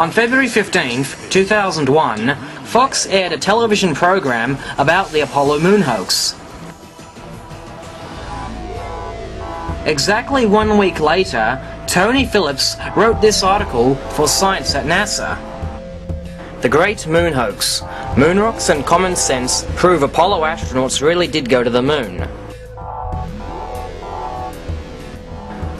On February 15, 2001, Fox aired a television program about the Apollo moon hoax. Exactly one week later, Tony Phillips wrote this article for Science at NASA. The Great Moon Hoax. Moon rocks and common sense prove Apollo astronauts really did go to the moon.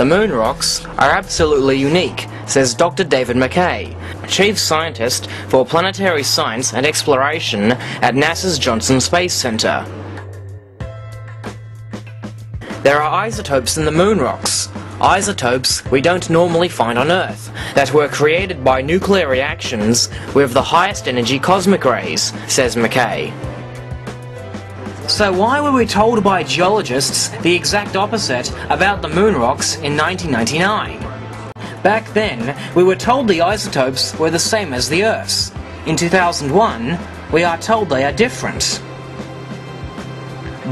The moon rocks are absolutely unique, says Dr. David McKay, Chief Scientist for Planetary Science and Exploration at NASA's Johnson Space Center. There are isotopes in the moon rocks, isotopes we don't normally find on Earth, that were created by nuclear reactions with the highest energy cosmic rays, says McKay. So why were we told by geologists the exact opposite about the moon rocks in 1999? Back then, we were told the isotopes were the same as the Earth's. In 2001, we are told they are different.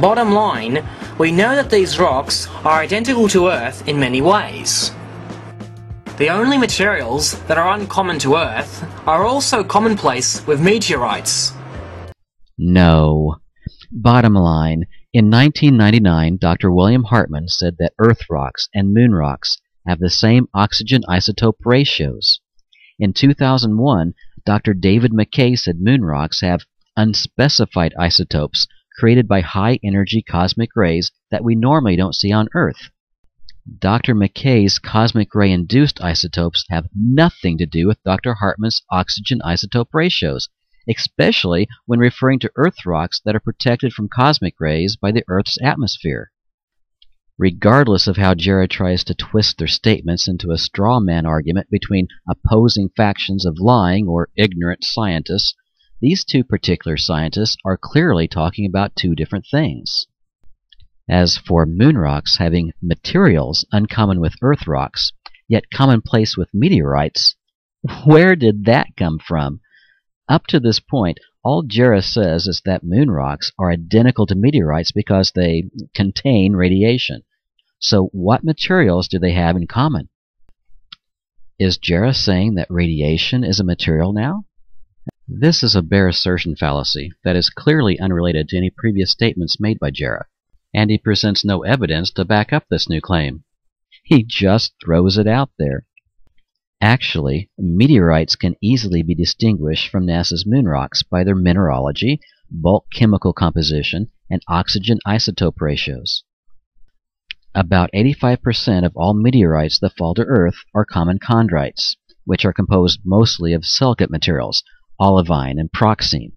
Bottom line, we know that these rocks are identical to Earth in many ways. The only materials that are uncommon to Earth are also commonplace with meteorites. No. Bottom line, in 1999, Dr. William Hartmann said that Earth rocks and moon rocks have the same oxygen isotope ratios. In 2001, Dr. David McKay said moon rocks have unspecified isotopes created by high energy cosmic rays that we normally don't see on Earth. Dr. McKay's cosmic ray induced isotopes have nothing to do with Dr. Hartmann's oxygen isotope ratios, especially when referring to Earth rocks that are protected from cosmic rays by the Earth's atmosphere. Regardless of how Jarrah tries to twist their statements into a straw man argument between opposing factions of lying or ignorant scientists, these two particular scientists are clearly talking about two different things. As for moon rocks having materials uncommon with Earth rocks, yet commonplace with meteorites, where did that come from? Up to this point, all Jarrah says is that moon rocks are identical to meteorites because they contain radiation. So what materials do they have in common? Is Jarrah saying that radiation is a material now? This is a bare assertion fallacy that is clearly unrelated to any previous statements made by Jarrah, and he presents no evidence to back up this new claim. He just throws it out there. Actually, meteorites can easily be distinguished from NASA's moon rocks by their mineralogy, bulk chemical composition, and oxygen isotope ratios. About 85% of all meteorites that fall to Earth are common chondrites, which are composed mostly of silicate materials, olivine, and pyroxene.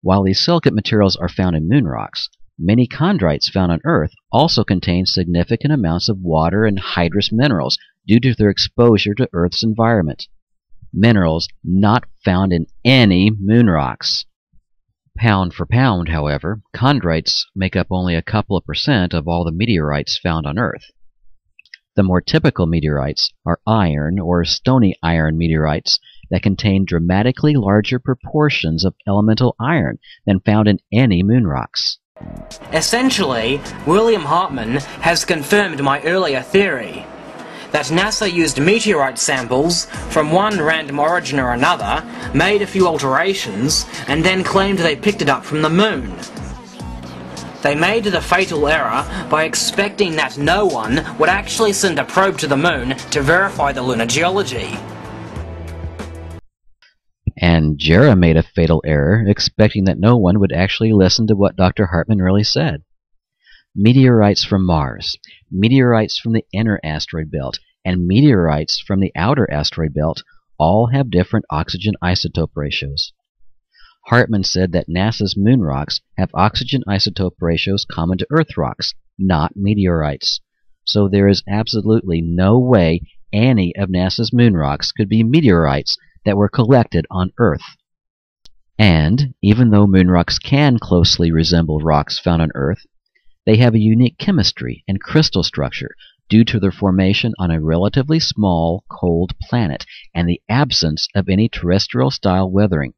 While these silicate materials are found in moon rocks, many chondrites found on Earth also contain significant amounts of water and hydrous minerals due to their exposure to Earth's environment. Minerals not found in any moon rocks. Pound for pound, however, chondrites make up only a couple of percent of all the meteorites found on Earth. The more typical meteorites are iron or stony iron meteorites that contain dramatically larger proportions of elemental iron than found in any moon rocks. Essentially, William Hartmann has confirmed my earlier theory that NASA used meteorite samples from one random origin or another, made a few alterations, and then claimed they picked it up from the moon. They made the fatal error by expecting that no one would actually send a probe to the moon to verify the lunar geology. And Jarrah made a fatal error, expecting that no one would actually listen to what Dr. Hartman really said. Meteorites from Mars, meteorites from the inner asteroid belt, and meteorites from the outer asteroid belt all have different oxygen isotope ratios. Hartman said that NASA's moon rocks have oxygen isotope ratios common to Earth rocks, not meteorites. So there is absolutely no way any of NASA's moon rocks could be meteorites that were collected on Earth. And, even though moon rocks can closely resemble rocks found on Earth, they have a unique chemistry and crystal structure due to their formation on a relatively small, cold planet and the absence of any terrestrial-style weathering.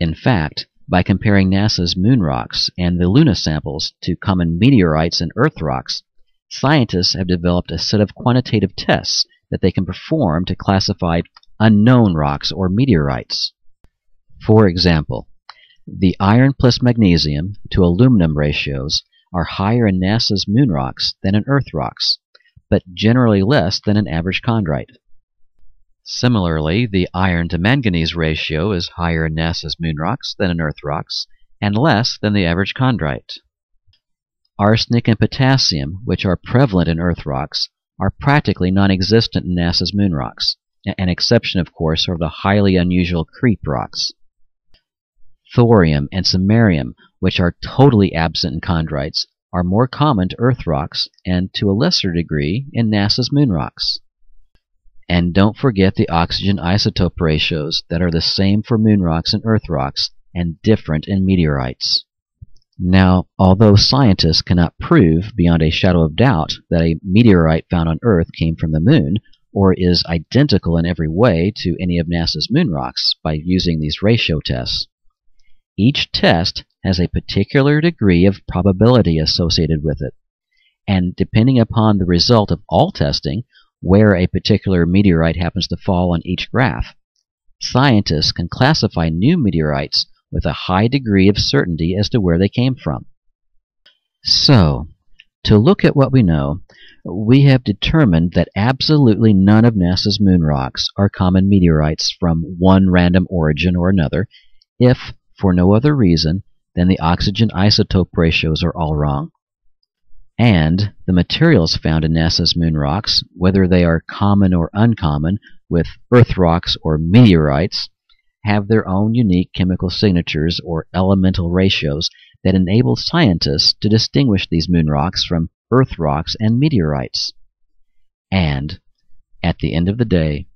In fact, by comparing NASA's moon rocks and the Luna samples to common meteorites and Earth rocks, scientists have developed a set of quantitative tests that they can perform to classify unknown rocks or meteorites. For example, the iron plus magnesium to aluminum ratios are higher in NASA's moon rocks than in Earth rocks, but generally less than an average chondrite. Similarly, the iron to manganese ratio is higher in NASA's moon rocks than in Earth rocks, and less than the average chondrite. Arsenic and potassium, which are prevalent in Earth rocks, are practically non-existent in NASA's moon rocks. An exception, of course, are the highly unusual KREEP rocks. Thorium and samarium, which are totally absent in chondrites, are more common to Earth rocks and, to a lesser degree, in NASA's moon rocks. And don't forget the oxygen isotope ratios that are the same for moon rocks and Earth rocks and different in meteorites. Now, although scientists cannot prove beyond a shadow of doubt that a meteorite found on Earth came from the moon, or is identical in every way to any of NASA's moon rocks by using these ratio tests, each test has a particular degree of probability associated with it, and depending upon the result of all testing, where a particular meteorite happens to fall on each graph, scientists can classify new meteorites with a high degree of certainty as to where they came from. So, to look at what we know, we have determined that absolutely none of NASA's moon rocks are common meteorites from one random origin or another, if, for no other reason, than the oxygen isotope ratios are all wrong. And the materials found in NASA's moon rocks, whether they are common or uncommon, with Earth rocks or meteorites, have their own unique chemical signatures or elemental ratios that enable scientists to distinguish these moon rocks from Earth rocks and meteorites. And, at the end of the day,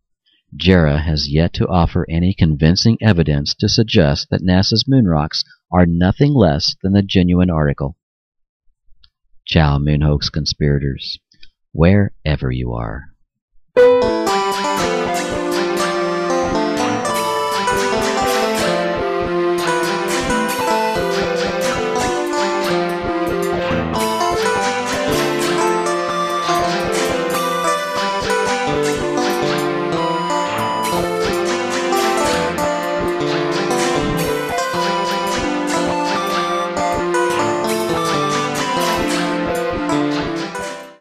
Jarrah has yet to offer any convincing evidence to suggest that NASA's moon rocks are nothing less than the genuine article. Ciao, moon hoax conspirators, wherever you are.